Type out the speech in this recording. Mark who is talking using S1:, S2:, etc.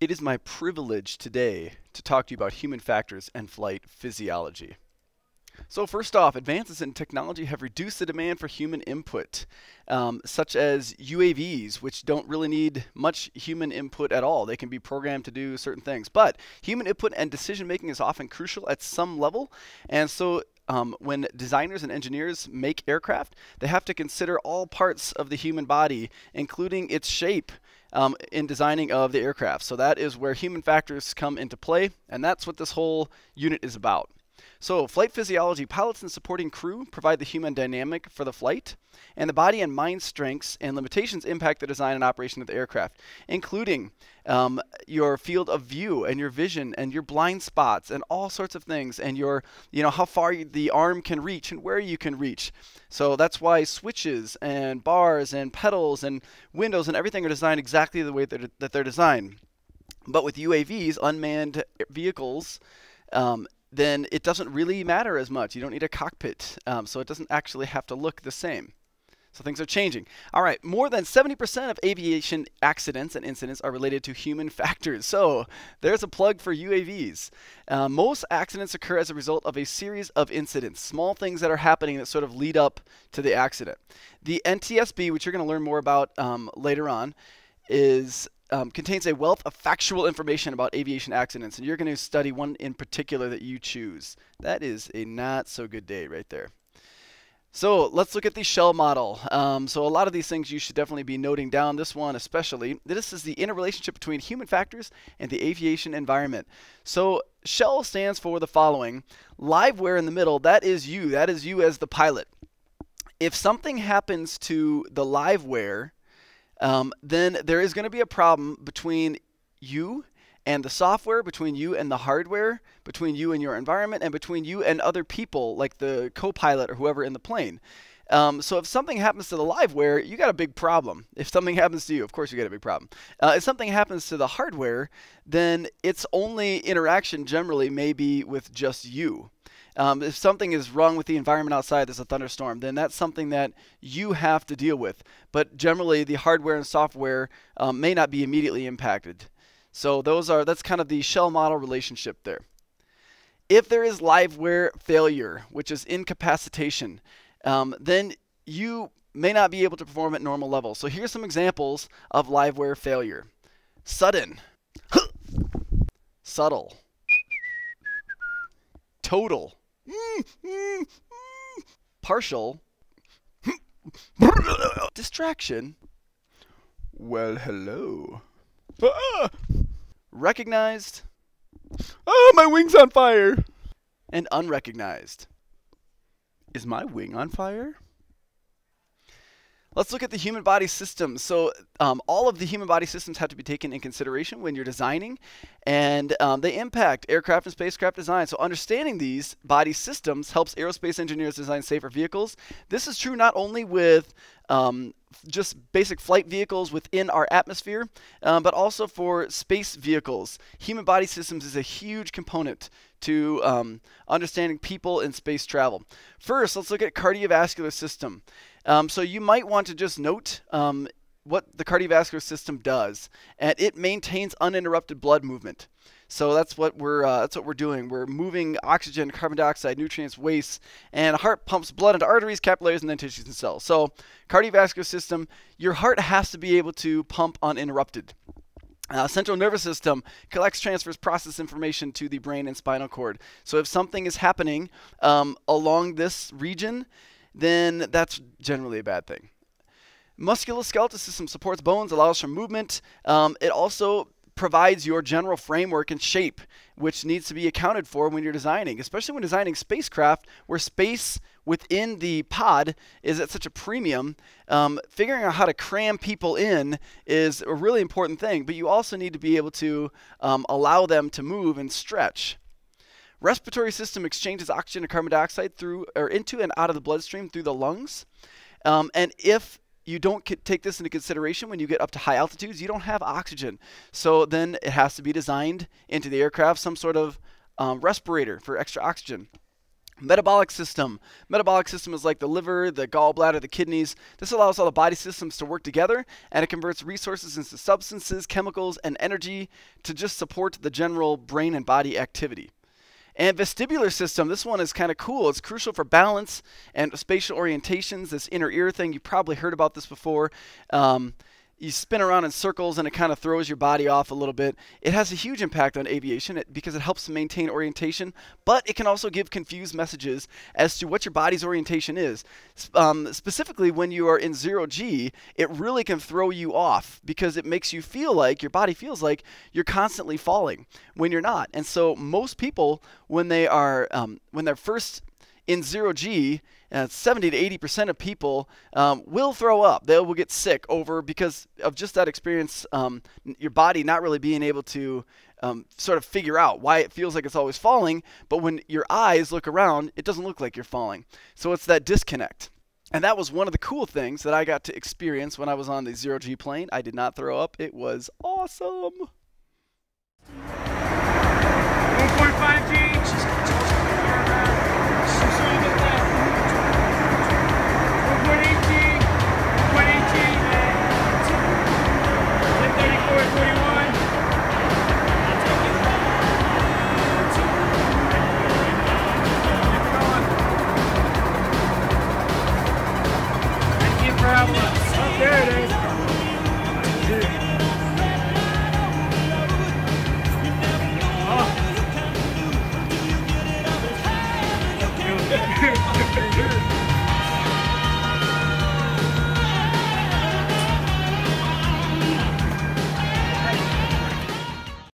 S1: It is my privilege today to talk to you about human factors and flight physiology. So first off, advances in technology have reduced the demand for human input, um, such as UAVs, which don't really need much human input at all. They can be programmed to do certain things. But human input and decision making is often crucial at some level, and so um, when designers and engineers make aircraft, they have to consider all parts of the human body, including its shape, um, in designing of the aircraft. So that is where human factors come into play, and that's what this whole unit is about. So, flight physiology, pilots and supporting crew provide the human dynamic for the flight, and the body and mind strengths and limitations impact the design and operation of the aircraft, including um, your field of view and your vision and your blind spots and all sorts of things, and your, you know, how far the arm can reach and where you can reach. So that's why switches and bars and pedals and windows and everything are designed exactly the way that, that they're designed. But with UAVs, unmanned vehicles, um, then it doesn't really matter as much. You don't need a cockpit, um, so it doesn't actually have to look the same. So things are changing. All right, more than 70% of aviation accidents and incidents are related to human factors. So there's a plug for UAVs. Uh, most accidents occur as a result of a series of incidents, small things that are happening that sort of lead up to the accident. The NTSB, which you're going to learn more about um, later on, is um, contains a wealth of factual information about aviation accidents, and you're going to study one in particular that you choose. That is a not so good day right there. So let's look at the shell model. Um, so a lot of these things you should definitely be noting down. This one especially. This is the interrelationship between human factors and the aviation environment. So shell stands for the following. live Liveware in the middle, that is you. That is you as the pilot. If something happens to the live liveware, um, then there is going to be a problem between you and the software, between you and the hardware, between you and your environment, and between you and other people like the co pilot or whoever in the plane. Um, so if something happens to the liveware, you got a big problem. If something happens to you, of course you got a big problem. Uh, if something happens to the hardware, then its only interaction generally may be with just you. Um, if something is wrong with the environment outside, there's a thunderstorm, then that's something that you have to deal with. But generally, the hardware and software um, may not be immediately impacted. So those are that's kind of the shell model relationship there. If there is liveware failure, which is incapacitation, um, then you may not be able to perform at normal levels. So here's some examples of liveware failure. Sudden, subtle, total, Partial. Distraction. Well, hello. Ah! Recognized. Oh, my wing's on fire. And unrecognized. Is my wing on fire? Let's look at the human body systems. So um, all of the human body systems have to be taken in consideration when you're designing, and um, they impact aircraft and spacecraft design. So understanding these body systems helps aerospace engineers design safer vehicles. This is true not only with um, just basic flight vehicles within our atmosphere, um, but also for space vehicles. Human body systems is a huge component to um, understanding people in space travel. First, let's look at cardiovascular system. Um, so you might want to just note um, what the cardiovascular system does, and it maintains uninterrupted blood movement. So that's what we're uh, that's what we're doing. We're moving oxygen, carbon dioxide, nutrients, waste, and heart pumps blood into arteries, capillaries, and then tissues and cells. So cardiovascular system, your heart has to be able to pump uninterrupted. Uh, central nervous system collects, transfers, processes information to the brain and spinal cord. So if something is happening um, along this region, then that's generally a bad thing. Musculoskeletal system supports bones, allows for movement. Um, it also provides your general framework and shape, which needs to be accounted for when you're designing, especially when designing spacecraft, where space within the pod is at such a premium. Um, figuring out how to cram people in is a really important thing, but you also need to be able to um, allow them to move and stretch. Respiratory system exchanges oxygen and carbon dioxide through or into and out of the bloodstream through the lungs. Um, and if you don't take this into consideration when you get up to high altitudes, you don't have oxygen. So then it has to be designed into the aircraft some sort of um, respirator for extra oxygen. Metabolic system. Metabolic system is like the liver, the gallbladder, the kidneys. This allows all the body systems to work together and it converts resources into substances, chemicals, and energy to just support the general brain and body activity. And vestibular system, this one is kind of cool. It's crucial for balance and spatial orientations, this inner ear thing. You probably heard about this before. Um, you spin around in circles and it kind of throws your body off a little bit. It has a huge impact on aviation because it helps maintain orientation, but it can also give confused messages as to what your body's orientation is. Um, specifically, when you are in zero G, it really can throw you off because it makes you feel like your body feels like you're constantly falling when you're not. And so, most people, when they are um, when they're first in zero G, uh, 70 to 80 percent of people um, will throw up. They will get sick over because of just that experience. Um, your body not really being able to um, sort of figure out why it feels like it's always falling, but when your eyes look around, it doesn't look like you're falling. So it's that disconnect. And that was one of the cool things that I got to experience when I was on the zero G plane. I did not throw up. It was awesome.
S2: 1.5 G.